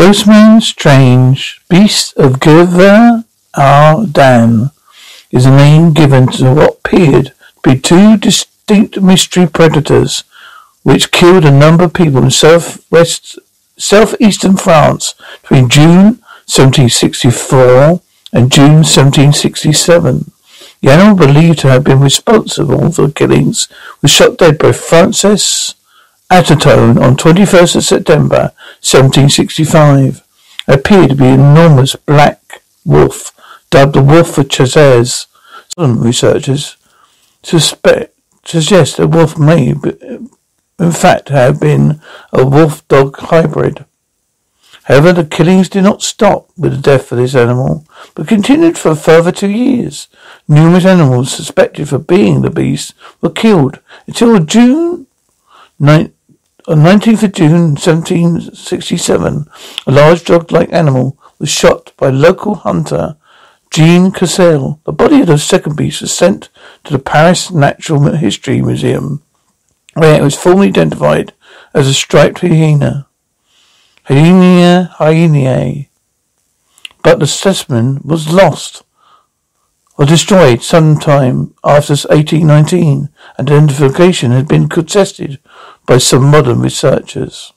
Ghostman Strange, Beast of Giver R. Dan, is a name given to what appeared to be two distinct mystery predators which killed a number of people in southwest, southeastern France between June 1764 and June 1767. The animal believed to have been responsible for the killings was shot dead by Francis Atherton on 21st of September 1765. Appeared to be an enormous black wolf, dubbed the Wolf of Chazes. Some researchers suspect suggest the wolf may, in fact, have been a wolf-dog hybrid. However, the killings did not stop with the death of this animal, but continued for a further two years. Numerous animals suspected for being the beast were killed until June 9, on 19th of June 1767. A large dog-like animal was shot by local hunter Jean Chastel. The body of the second beast was sent to the Paris Natural History Museum, where it was formally identified as a striped hyena. Hyaena hyaena. But the specimen was lost or destroyed sometime after 1819. and Identification had been contested by some modern researchers.